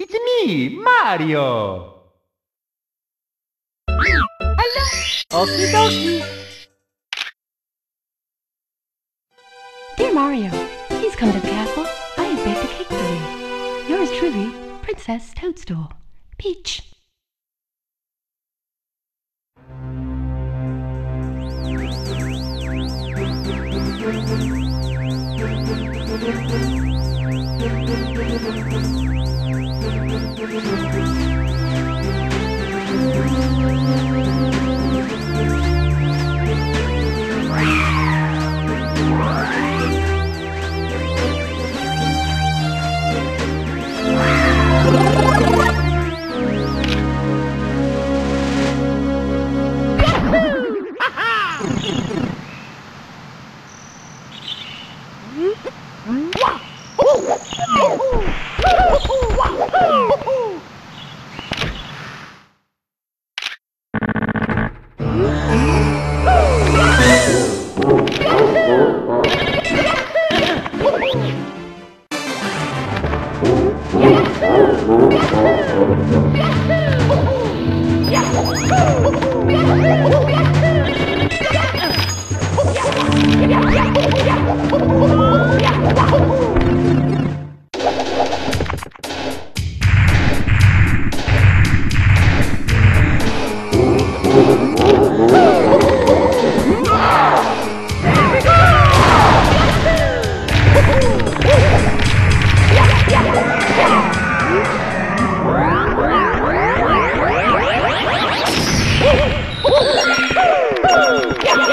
It's me, Mario! Hello! Okie dokie! Dear Mario, please come to the castle. I have baked a cake for you. Yours truly, Princess Toadstool. Peach. Thank you. Oh,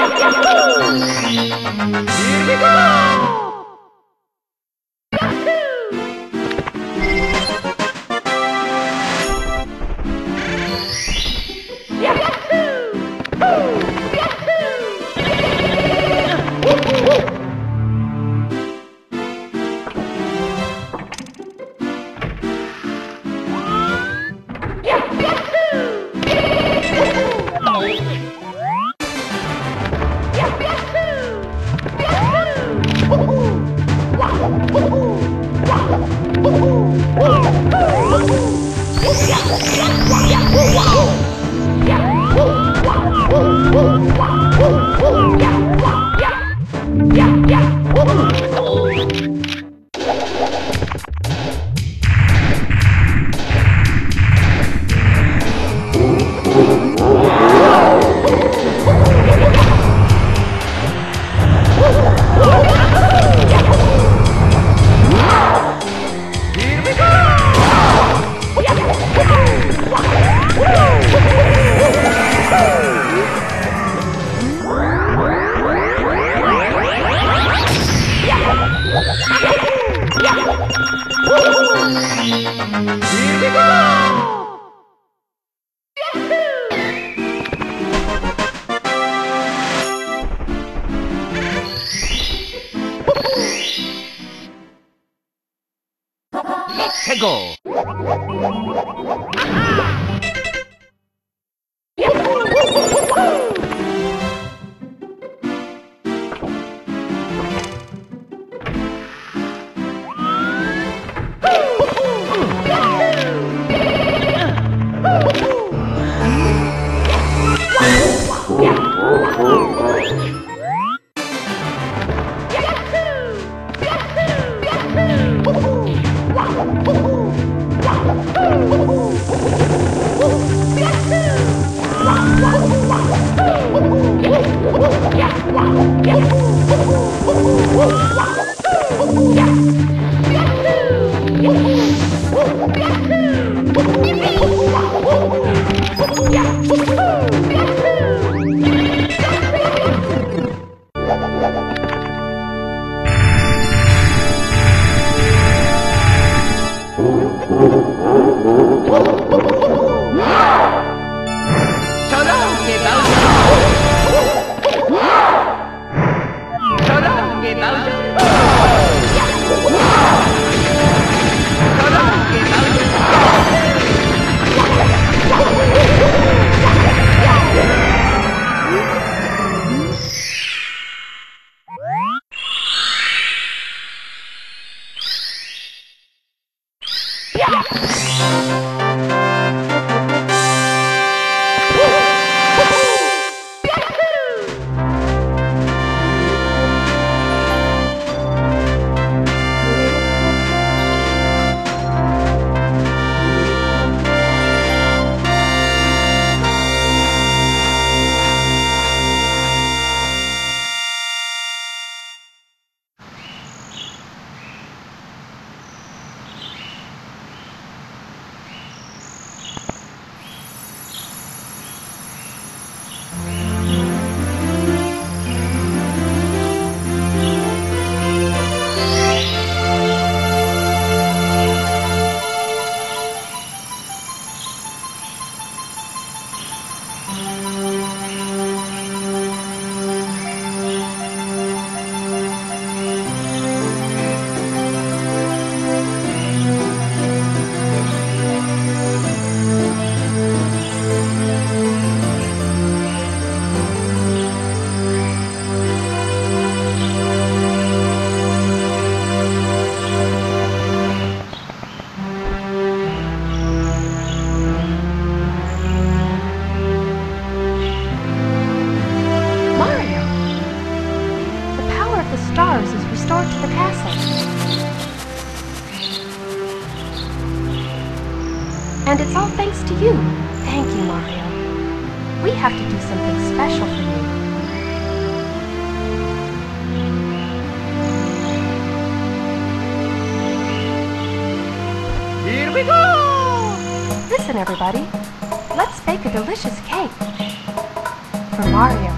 Here we go! Let's go! Oh, And it's all thanks to you. Thank you, Mario. We have to do something special for you. Here we go! Listen, everybody. Let's bake a delicious cake. For Mario.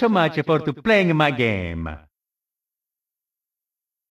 So much for to playing my game.